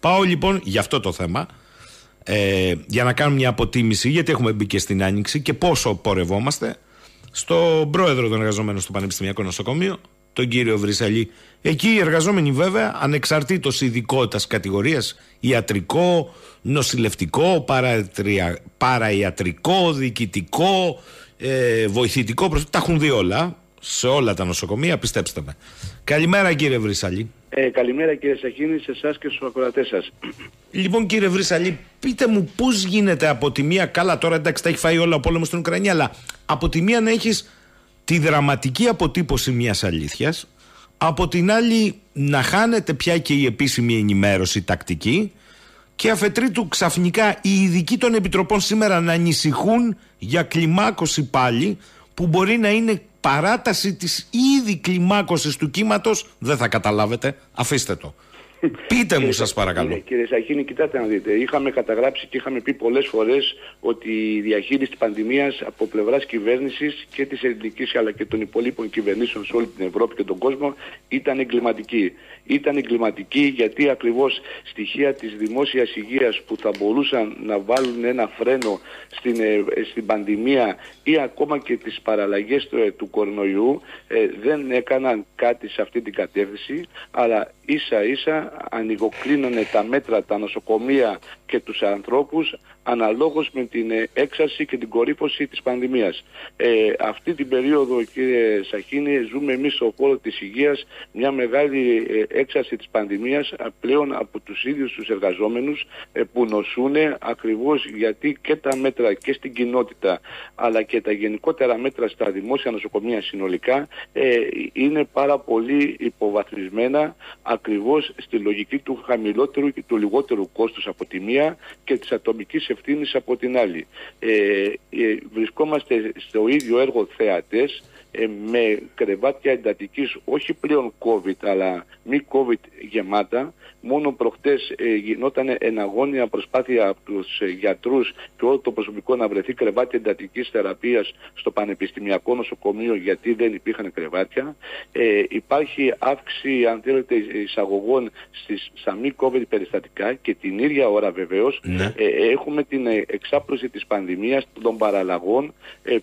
Πάω λοιπόν για αυτό το θέμα, ε, για να κάνουμε μια αποτίμηση, γιατί έχουμε μπει και στην Άνοιξη και πόσο πορευόμαστε, στον πρόεδρο των εργαζομένων στο Πανεπιστημιακό Νοσοκομείο, τον κύριο Βρυσαλή. Εκεί οι εργαζόμενοι βέβαια, ανεξαρτήτως ειδικότητας κατηγορίας, ιατρικό, νοσηλευτικό, παραϊατρικό, διοικητικό, ε, βοηθητικό, τα έχουν δει όλα σε όλα τα νοσοκομεία, πιστέψτε με. Καλημέρα κύριε Βρυσαλή. Ε, καλημέρα κύριε Σαχίνη, σε εσάς και στους ακροατές σας. Λοιπόν κύριε Βρυσαλή, πείτε μου πώς γίνεται από τη μία, καλά τώρα εντάξει τα έχει φάει όλα ο πόλεμος στην Ουκρανία, αλλά από τη μία να έχεις τη δραματική αποτύπωση μιας αλήθειας, από την άλλη να χάνεται πια και η επίσημη ενημέρωση τακτική και αφετρίτου ξαφνικά οι ειδικοί των επιτροπών σήμερα να ανησυχούν για κλιμάκωση πάλι που μπορεί να είναι παράταση της ήδη κλιμάκωσης του κύματος δεν θα καταλάβετε, αφήστε το. Πείτε μου σας παρακαλώ. Ναι, κύριε Σαχίνη, κοιτάτε να δείτε. Είχαμε καταγράψει και είχαμε πει πολλές φορές ότι η διαχείριση της πανδημίας από πλευράς κυβέρνησης και της ελληνικής αλλά και των υπολείπων κυβερνήσεων σε όλη την Ευρώπη και τον κόσμο ήταν εγκληματική. Ήταν εγκληματική γιατί ακριβώς στοιχεία της δημόσιας υγείας που θα μπορούσαν να βάλουν ένα φρένο στην, ε, στην πανδημία ή ακόμα και τις παραλλαγές του, ε, του κορονοϊού ε, δεν έκαναν κάτι σε αυτή την κατεύθυνση αλλά ίσα ίσα ανοιγοκλίνανε τα μέτρα, τα νοσοκομεία και τους ανθρώπους αναλόγως με την ε, έξαρση και την κορύφωση της πανδημίας. Ε, αυτή την περίοδο κύριε Σαχίνη ζούμε εμείς στο χώρο της υγείας μια μεγάλη ε, έξαρση της πανδημίας πλέον από τους ίδιους τους εργαζόμενους ε, που νοσούν ακριβώς γιατί και τα μέτρα και στην κοινότητα αλλά και τα γενικότερα μέτρα στα δημόσια νοσοκομεία συνολικά είναι πάρα πολύ υποβαθμισμένα ακριβώς στη λογική του χαμηλότερου και του λιγότερου κόστους από τη μία και της ατομικής ευθύνης από την άλλη. Ε, ε, βρισκόμαστε στο ίδιο έργο θεατές ε, με κρεβάτια εντατικής όχι πλέον COVID αλλά μη COVID γεμάτα. Μόνο προχτές ε, γινόταν εναγώνια προσπάθεια από τους ε, γιατρούς και όλο το προσωπικό να βρεθεί κρεβάτια εντατικής θεραπείας στο Πανεπιστημιακό Νοσοκομείο γιατί δεν υπήρχαν κρεβάτια. Ε, υπάρχει αύξηση αν θέλετε εισαγωγών στις, στα μη COVID περιστατικά και την ίδια ώρα βεβαίως ναι. ε, έχουμε την εξάπλωση της πανδημίας των παραλλαγών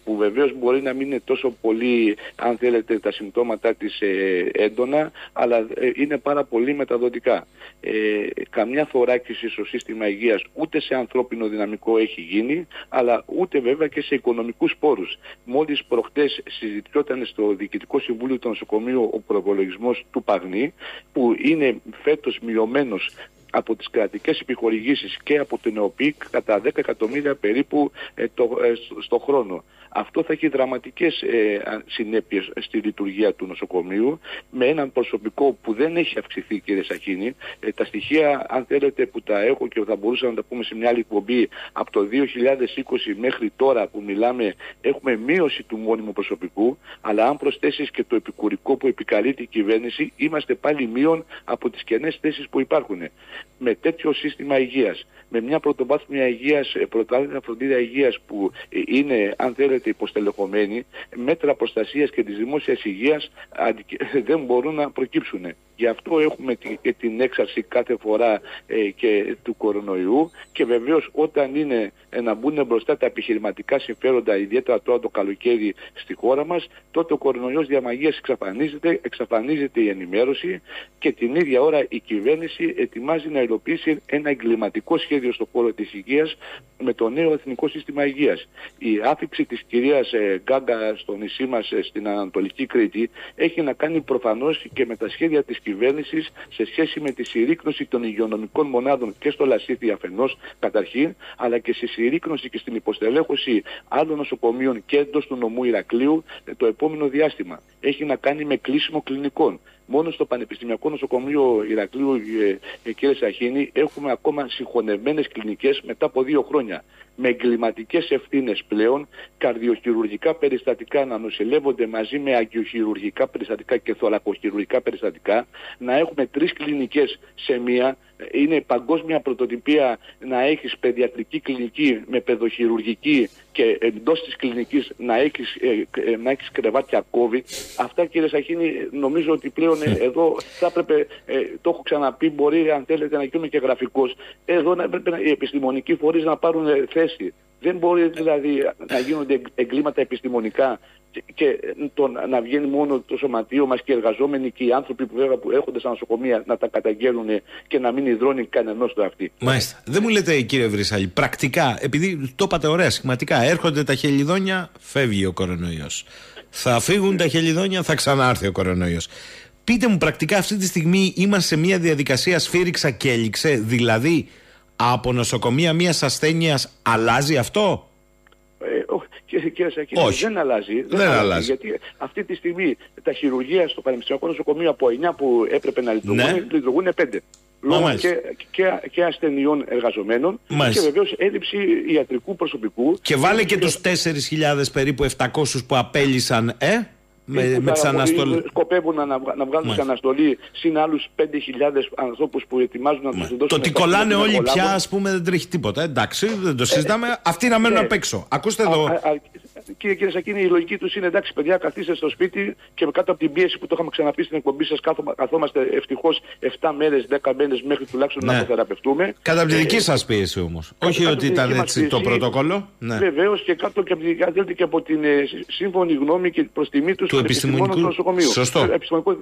που βεβαίως μπορεί να μην είναι τόσο πολύ αν θέλετε, τα συμπτώματά της ε, έντονα, αλλά ε, είναι πάρα πολύ μεταδοτικά. Ε, καμιά θωράκιση στο σύστημα υγείας ούτε σε ανθρώπινο δυναμικό έχει γίνει, αλλά ούτε βέβαια και σε οικονομικούς πόρους. Μόλις προχτές συζητιόταν στο Διοικητικό Συμβούλιο του Νοσοκομείου ο προπολογισμός του Παγνή, που είναι φέτος μειωμένος από τις κρατικές επιχορηγήσεις και από την ΕΟΠΗΚ κατά 10 εκατομμύρια περίπου ε, το, ε, στο χρόνο. Αυτό θα έχει δραματικές ε, συνέπειες στη λειτουργία του νοσοκομείου με έναν προσωπικό που δεν έχει αυξηθεί κύριε Σαχίνη. Ε, τα στοιχεία αν θέλετε που τα έχω και θα μπορούσαμε να τα πούμε σε μια άλλη εκπομπή από το 2020 μέχρι τώρα που μιλάμε έχουμε μείωση του μόνιμου προσωπικού αλλά αν προσθέσεις και το επικουρικό που επικαλείται η κυβέρνηση είμαστε πάλι μείον από τις κενές θέσεις που υπάρχουν. Με τέτοιο σύστημα υγείας, με μια πρωτοβάθμια υγείας, ε, πρωτοβάθμια φροντίδα υγείας που είναι αν θέλετε υποστελεχωμένοι, μέτρα προστασίας και της δημόσιας υγείας δεν μπορούν να προκύψουν. Γι' αυτό έχουμε την έξαρση κάθε φορά ε, και του κορονοϊού και βεβαίως όταν είναι ε, να μπουν μπροστά τα επιχειρηματικά συμφέροντα, ιδιαίτερα τώρα το καλοκαίρι στη χώρα μας, τότε ο κορονοϊός διαμαγείας εξαφανίζεται, εξαφανίζεται η ενημέρωση και την ίδια ώρα η κυβέρνηση ετοιμάζει να υλοποιήσει ένα εγκληματικό σχέδιο στο χώρο της υγείας με το νέο Εθνικό Σύστημα Υγείας. Η άφηξη της κυρίας ε, Γκάγκα στο νησί μας ε, στην Ανατολική Κρήτη έχει να κάνει προφανώς και με τα σχέδια της κυβέρνησης σε σχέση με τη συρρήκνωση των υγειονομικών μονάδων και στο Λασίθι αφενός καταρχήν, αλλά και στη συρρήκνωση και στην υποστελέχωση άλλων νοσοκομείων και εντός του νομού Ηρακλείου ε, το επόμενο διάστημα. Έχει να κάνει με κλείσιμο κλινικών. Μόνο στο Πανεπιστημιακό Νοσοκομείο Ηρακλείου, ε, ε, κύριε Σαχίνη, έχουμε ακόμα συγχωνευμένες κλινικές μετά από δύο χρόνια. Με εγκληματικές ευθύνες πλέον, καρδιοχειρουργικά περιστατικά να νοσηλεύονται μαζί με αγκιοχειρουργικά περιστατικά και θωρακοχειρουργικά περιστατικά, να έχουμε τρεις κλινικές σε μία, είναι παγκόσμια πρωτοτυπία να έχεις παιδιατρική κλινική με παιδοχειρουργική και εντός της κλινικής να έχεις, ε, ε, να έχεις κρεβάτια COVID. Αυτά κύριε Σαχίνη νομίζω ότι πλέον ε, εδώ θα έπρεπε, το έχω ξαναπεί, μπορεί αν θέλετε να γίνουμε και γραφικός, εδώ να έπρεπε οι επιστημονικοί φορείς να πάρουν θέση. Δεν μπορεί δηλαδή να γίνονται εγκλήματα επιστημονικά και το, να βγαίνει μόνο το σωματείο μας και οι εργαζόμενοι και οι άνθρωποι που βέβαια που έρχονται στα νοσοκομεία να τα καταγγέλνουν και να μην υδρώνει κανενός το αυτή. Μάλιστα. Δεν μου λέτε κύριε Βρυσάλη, πρακτικά, επειδή το είπατε ωραία σχηματικά, έρχονται τα χελιδόνια, φεύγει ο κορονοϊός. Θα φύγουν τα χελιδόνια, θα ξανάρθει ο κορονοϊός. Πείτε μου πρακτικά αυτή τη στιγμή είμαστε σε μια διαδικασία σφύριξα και έληξε, δηλαδή από νοσοκομεία μιας ασθένειας αλλάζει αυτό; Και κύριε Σακίνη, δεν αλλάζει. Δεν, δεν αλλάζει. Γιατί αυτή τη στιγμή τα χειρουργεία στο Πανεπιστημιακό Νοσοκομείο από 9 που έπρεπε να λειτουργούν, ναι. λειτουργούν 5. Λόγω και, και, και, ασθενειών εργαζομένων Μάλιστα. και βεβαίως έλλειψη ιατρικού προσωπικού. Και βάλε και, και τους 4.000 περίπου 700 που απέλησαν, ε! Με, με τι αναστολέ. Σκοπεύουν να, να βγάλουν τι αναστολή συν άλλους 5.000 ανθρώπους που ετοιμάζουν να τους δώσουν. Το ότι κολλάνε όλοι πια, ας πούμε, δεν τρέχει τίποτα. Εντάξει, δεν το συζητάμε. Ε, Αυτοί να μένουν ε, απ' έξω. Ακούστε εδώ. Κύριε, κύριε Σακίνη, η λογική τους είναι εντάξει, παιδιά, καθίστε στο σπίτι και κάτω από την πίεση που το είχαμε ξαναπεί στην εκπομπή σας, καθόμαστε ευτυχώς 7 μέρες, 10 μέρες μέχρι τουλάχιστον ναι. να θεραπευτούμε. Κατά τη δική σας πίεση όμως. Όχι ότι ήταν έτσι το πρωτόκολλο. Ναι. Βεβαίως και κάτω και από, την, και από την ε, σύμφωνη γνώμη και προς τιμή τους επιστημονικού νοσοκομείου. Σωστό. Ε, επιστημονικό, ε,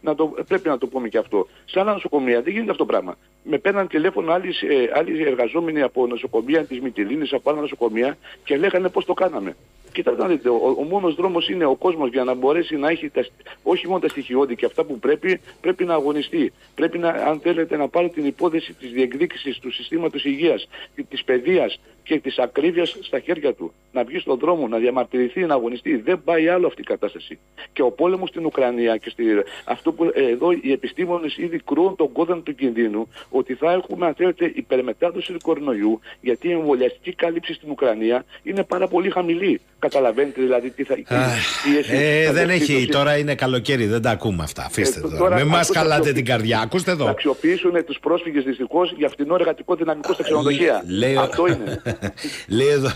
να το, πρέπει να το πούμε και αυτό. Σε άλλα νοσοκομεία δεν γίνεται αυτό το πράγμα. Με παίρναν τηλέφωνο άλλοι, άλλοι εργαζόμενοι από νοσοκομεία της Μυτιλίνη, από άλλα νοσοκομεία και λέγανε πώς το κάναμε. Κοιτάξτε να δείτε, ο, ο μόνος δρόμος είναι ο κόσμος για να μπορέσει να έχει τα, όχι μόνο τα στοιχειώδη και αυτά που πρέπει, πρέπει να αγωνιστεί. Πρέπει να, αν θέλετε, να πάρει την υπόθεση της διεκδίκησης του συστήματος υγείας, της παιδείας, και τη ακρίβεια στα χέρια του. Να βγει στον δρόμο, να διαμαρτυρηθεί, να αγωνιστεί. Δεν πάει άλλο αυτή η κατάσταση. Και ο πόλεμος στην Ουκρανία και στη... αυτό που ε, εδώ οι επιστήμονες ήδη κρούν τον κόδωνα του κινδύνου ότι θα έχουμε, αν θέλετε, υπερμετάδοση του κορονοϊού, γιατί η εμβολιαστική κάλυψη στην Ουκρανία είναι πάρα πολύ χαμηλή. Καταλαβαίνετε δηλαδή τι θα. ε, δεν έχει, τώρα είναι καλοκαίρι, δεν τα ακούμε αυτά. Αφήστε ε, τώρα. Μην μας καλάτε την καρδιά. Ακούστε εδώ. Θα αξιοποιήσουν τους πρόσφυγες δυστυχώς για φτηνό εργατικό δυναμικό στα ξενοδοχεία. Αυτό είναι. λέει εδώ.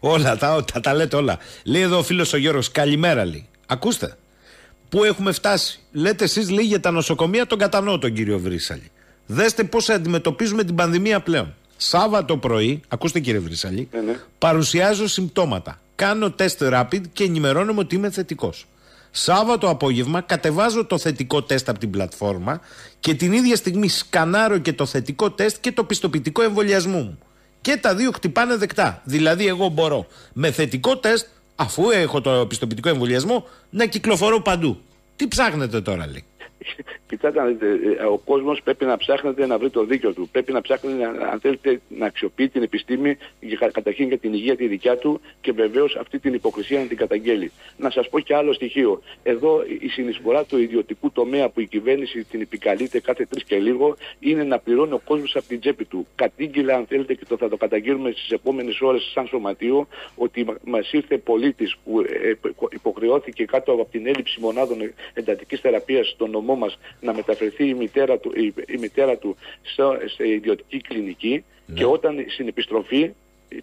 Όλα, τα, τα, τα λέτε όλα. Λέει εδώ ο φίλος ο Γιώργος, καλημέρα λέει. Ακούστε. Πού έχουμε φτάσει; Λέτε εσείς λέει για τα νοσοκομεία, τον κατανοώ τον κύριο Βρύσαλη. Δέστε πώς αντιμετωπίζουμε την πανδημία πλέον. Σάββατο πρωί, ακούστε κύριε Βρύσαλη, ναι, ναι. παρουσιάζω συμπτώματα. Κάνω τεστ rapid και ενημερώνομαι ότι είμαι θετικός. Σάββατο απόγευμα κατεβάζω το θετικό τεστ από την πλατφόρμα και την ίδια στιγμή σκανάρω και το θετικό τεστ και το πιστοποιητικό εμβολιασμού μου και τα δύο χτυπάνε δεκτά. Δηλαδή, εγώ μπορώ με θετικό τεστ, αφού έχω το πιστοποιητικό εμβολιασμό, να κυκλοφορώ παντού. Τι ψάχνετε τώρα, λέει. Κοιτάξτε, ε, ο κόσμος πρέπει να ψάχνεται να βρει το δίκιο του. Πρέπει να ψάχνει, αν θέλετε, να αξιοποιεί την επιστήμη καταρχήν για την υγεία τη δικιά του και βεβαίως αυτή την υποκρισία να την καταγγέλει. Να σας πω και άλλο στοιχείο. Εδώ η συνεισφορά του ιδιωτικού τομέα που η κυβέρνηση την επικαλείται κάθε τρεις και λίγο είναι να πληρώνει ο κόσμος από την τσέπη του. Κατήγγειλα, αν θέλετε, και το θα το καταγγείλουμε στις επόμενες ώρες σαν σωματείο, ότι μα ήρθε πολίτης που ε, υποχρεώθηκε κάτω από την έλλειψη μονάδων εντατικής θεραπείας στον νομό μας να μεταφερθεί η μητέρα του, η, η μητέρα του σε, ιδιωτική κλινική ναι. και όταν στην επιστροφή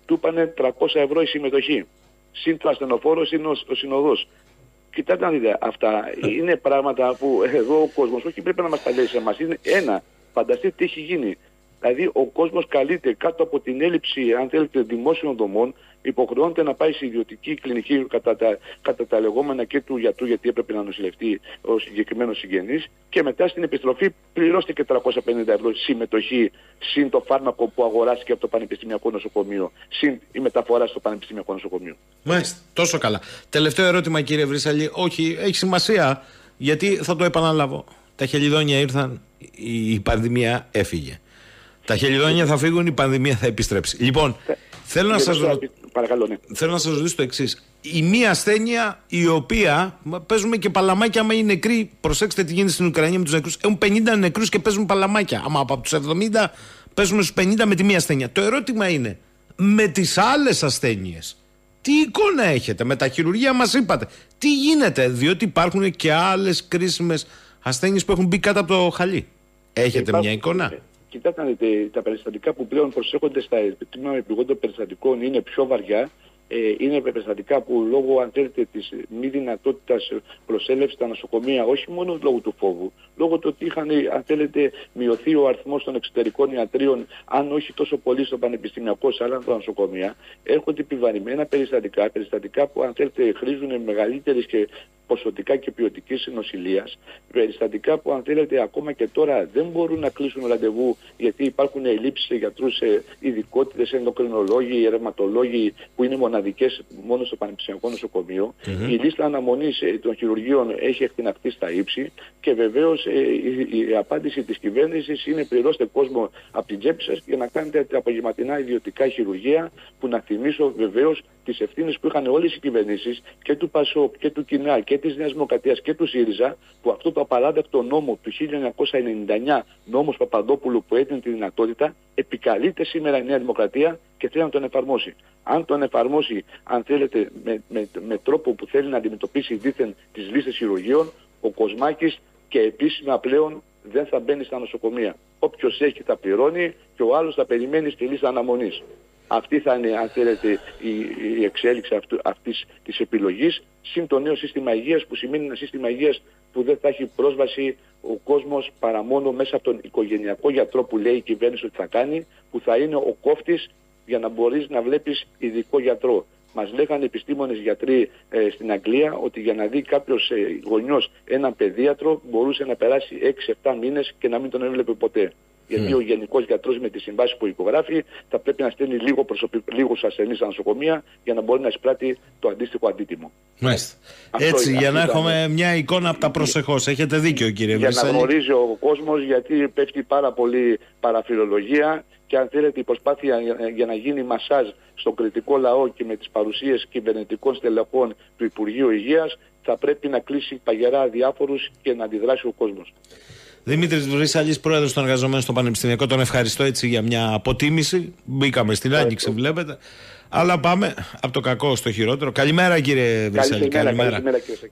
του είπανε 300 ευρώ η συμμετοχή. Συν το ασθενοφόρος, συν ο, ο συνοδός. Κοιτάξτε να δείτε, αυτά είναι πράγματα που εδώ ο κόσμος όχι πρέπει να μας τα λέει σε εμάς. Είναι ένα, φανταστείτε τι έχει γίνει. Δηλαδή ο κόσμος καλείται κάτω από την έλλειψη αν θέλετε δημόσιων δομών υποχρεώνεται να πάει σε ιδιωτική κλινική κατά τα, κατά τα λεγόμενα και του γιατρού γιατί έπρεπε να νοσηλευτεί ο συγκεκριμένος συγγενής και μετά στην επιστροφή πληρώστηκε 350 ευρώ συμμετοχή συν το φάρμακο που αγοράστηκε από το Πανεπιστημιακό Νοσοκομείο, συν η μεταφορά στο Πανεπιστημιακό Νοσοκομείο. Μάλιστα, τόσο καλά. Τελευταίο ερώτημα κύριε Βρυσαλή. Όχι, έχει σημασία γιατί θα το επαναλάβω. Τα χελιδόνια ήρθαν, η πανδημία έφυγε. Τα χελιδόνια θα φύγουν, η πανδημία θα επιστρέψει. Λοιπόν, ε, θέλω να σας ρωτήσω. Παρακαλώ, ναι. Θέλω να σας ρωτήσω το εξής. Η μία ασθένεια η οποία. Παίζουμε και παλαμάκια άμα είναι νεκροί. Προσέξτε τι γίνεται στην Ουκρανία με τους νεκρούς. Έχουν 50 νεκρούς και παίζουν παλαμάκια. Άμα από τους 70 παίζουμε στους 50 με τη μία ασθένεια. Το ερώτημα είναι με τις άλλες ασθένειες. Τι εικόνα έχετε; Με τα χειρουργία, μας είπατε. Τι γίνεται, διότι υπάρχουν και άλλες κρίσιμες ασθένειες που έχουν μπει κάτω από το χαλί. Έχετε μια εικόνα; Κοιτάξτε να δείτε, τα περιστατικά που πλέον προσέχονται στα τμήμα επιγόντων περιστατικών είναι πιο βαριά. ε, είναι περιστατικά που λόγω αν θέλετε της μη δυνατότητας προσέλευσης στα νοσοκομεία όχι μόνο λόγω του φόβου, λόγω του ότι είχαν αν θέλετε μειωθεί ο αριθμός των εξωτερικών ιατρίων αν όχι τόσο πολύ στο πανεπιστημιακό σε άλλα νοσοκομεία έρχονται επιβαρημένα περιστατικά, περιστατικά που αν θέλετε χρήζουν μεγαλύτερης και ποσοτικά και ποιοτικής νοσηλείας. Περιστατικά που, αν θέλετε, ακόμα και τώρα δεν μπορούν να κλείσουν ραντεβού γιατί υπάρχουν ελλείψεις σε γιατρούς, σε ειδικότητες, ενδοκρινολόγοι, ερευνατολόγοι που είναι μοναδικές μόνο στο Πανεπιστημιακό Νοσοκομείο. Mm-hmm. Η λίστα αναμονής ε, των χειρουργείων έχει εκτιναχθεί στα ύψη και βεβαίως ε, η, η, απάντηση της κυβέρνησης είναι πληρώστε κόσμο από την τσέπη σας για να κάνετε τα απογευματινά ιδιωτικά χειρουργία που να θυμίσω βεβαίως τις ευθύνες που είχαν όλες οι κυβερνήσεις και του ΠΑΣΟΚ και του ΚΙΝΑ και της Νέας Δημοκρατίας και του ΣΥΡΙΖΑ που αυτό το απαράδεκτο νόμο του 1999, νόμος Παπαδόπουλου που έδινε τη δυνατότητα, επικαλείται σήμερα η Νέα Δημοκρατία και θέλει να τον εφαρμόσει. Αν τον εφαρμόσει, αν θέλετε, με, με, με τρόπο που θέλει να αντιμετωπίσει δίθεν τις λίστες χειρουργείων, ο Κοσμάκης και επίσημα πλέον δεν θα μπαίνει στα νοσοκομεία. Όποιος έχει θα πληρώνει και ο άλλος θα περιμένει στη λίστα αναμονής. Αυτή θα είναι, αν θέλετε, η, η εξέλιξη αυτού, αυτής της επιλογής, συν το νέο σύστημα υγείας, που σημαίνει ένα σύστημα υγείας που δεν θα έχει πρόσβαση ο κόσμος παρά μόνο μέσα από τον οικογενειακό γιατρό που λέει η κυβέρνηση ότι θα κάνει, που θα είναι ο κόφτης για να μπορείς να βλέπεις ειδικό γιατρό. Μας λέγανε επιστήμονες γιατροί ε, στην Αγγλία ότι για να δει κάποιος ε, γονιός έναν παιδίατρο μπορούσε να περάσει 6-7 μήνες και να μην τον έβλεπε ποτέ. Γιατί ο γενικός γιατρός με τη συμβάση που υπογράφει θα πρέπει να στέλνει λίγο λίγους ασθενείς στα νοσοκομεία για να μπορεί να εισπράττει το αντίστοιχο αντίτιμο. Μάλιστα. Έτσι, για να έχουμε μια εικόνα από τα προσεχώς. Έχετε δίκιο, κύριε Για να γνωρίζει ο κόσμος, γιατί πέφτει πάρα πολύ παραφιλολογία και αν θέλετε η προσπάθεια για να γίνει μασάζ στον κριτικό λαό και με τις παρουσίες κυβερνητικών στελεχών του Υπουργείου Υγείας θα πρέπει να κλείσει παγερά αδιάφορους και να αντιδράσει ο κόσμος. Δημήτρης Βρύσαλη, πρόεδρος των εργαζομένων στο Πανεπιστημιακό, τον ευχαριστώ έτσι για μια αποτίμηση. Μπήκαμε στην άγγιξη, βλέπετε. Αλλά πάμε από το κακό στο χειρότερο. Καλημέρα, κύριε Βρύσαλη. Καλημέρα. καλημέρα. καλημέρα κύριε